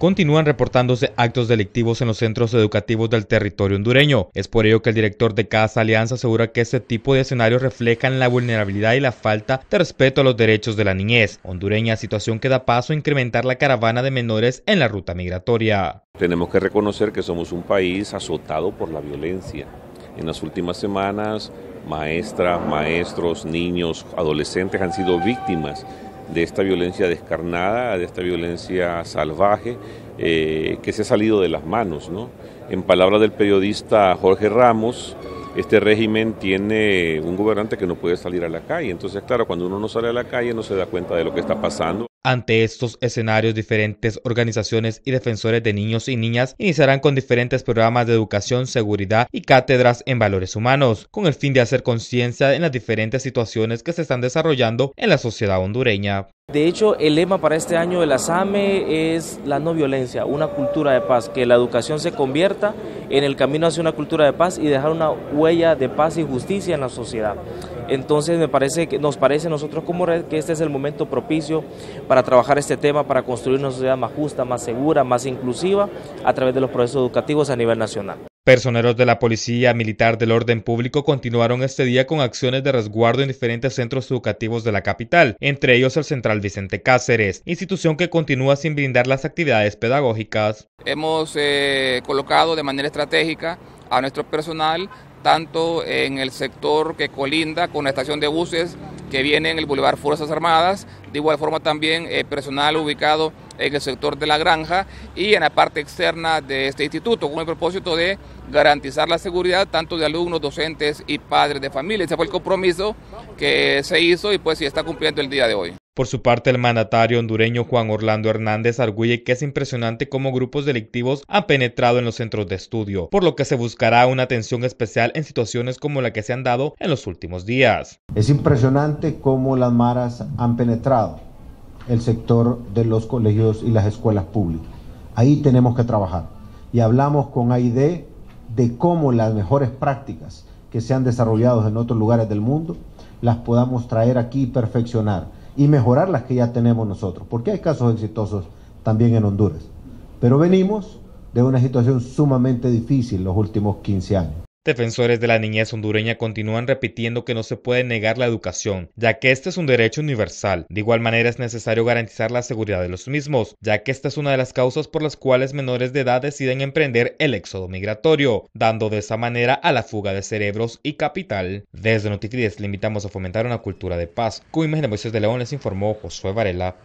continúan reportándose actos delictivos en los centros educativos del territorio hondureño. Es por ello que el director de Casa Alianza asegura que este tipo de escenarios reflejan la vulnerabilidad y la falta de respeto a los derechos de la niñez hondureña, situación que da paso a incrementar la caravana de menores en la ruta migratoria. Tenemos que reconocer que somos un país azotado por la violencia. En las últimas semanas, maestras, maestros, niños, adolescentes han sido víctimas de esta violencia descarnada, de esta violencia salvaje eh, que se ha salido de las manos. ¿no? En palabras del periodista Jorge Ramos, este régimen tiene un gobernante que no puede salir a la calle. Entonces, claro, cuando uno no sale a la calle no se da cuenta de lo que está pasando. Ante estos escenarios, diferentes organizaciones y defensores de niños y niñas iniciarán con diferentes programas de educación, seguridad y cátedras en valores humanos, con el fin de hacer conciencia en las diferentes situaciones que se están desarrollando en la sociedad hondureña. De hecho, el lema para este año de la SAME es la no violencia, una cultura de paz, que la educación se convierta en el camino hacia una cultura de paz y dejar una huella de paz y justicia en la sociedad. Entonces me parece que nos parece a nosotros como red que este es el momento propicio para trabajar este tema, para construir una sociedad más justa, más segura, más inclusiva a través de los procesos educativos a nivel nacional. Personeros de la Policía Militar del Orden Público continuaron este día con acciones de resguardo en diferentes centros educativos de la capital, entre ellos el Central Vicente Cáceres, institución que continúa sin brindar las actividades pedagógicas. Hemos eh, colocado de manera estratégica a nuestro personal tanto en el sector que colinda con la estación de buses que viene en el Boulevard Fuerzas Armadas, de igual forma también eh, personal ubicado en el sector de la granja y en la parte externa de este instituto, con el propósito de garantizar la seguridad tanto de alumnos, docentes y padres de familia. Ese fue el compromiso que se hizo y pues se está cumpliendo el día de hoy. Por su parte, el mandatario hondureño Juan Orlando Hernández arguye que es impresionante cómo grupos delictivos han penetrado en los centros de estudio, por lo que se buscará una atención especial en situaciones como la que se han dado en los últimos días. Es impresionante cómo las maras han penetrado el sector de los colegios y las escuelas públicas. Ahí tenemos que trabajar. Y hablamos con AID de cómo las mejores prácticas que se han desarrollado en otros lugares del mundo las podamos traer aquí y perfeccionar y mejorar las que ya tenemos nosotros, porque hay casos exitosos también en Honduras. Pero venimos de una situación sumamente difícil los últimos 15 años. Defensores de la niñez hondureña continúan repitiendo que no se puede negar la educación, ya que este es un derecho universal. De igual manera es necesario garantizar la seguridad de los mismos, ya que esta es una de las causas por las cuales menores de edad deciden emprender el éxodo migratorio, dando de esa manera a la fuga de cerebros y capital. Desde Notifides le invitamos a fomentar una cultura de paz. Con imagen de Moisés de León les informó Josué Varela.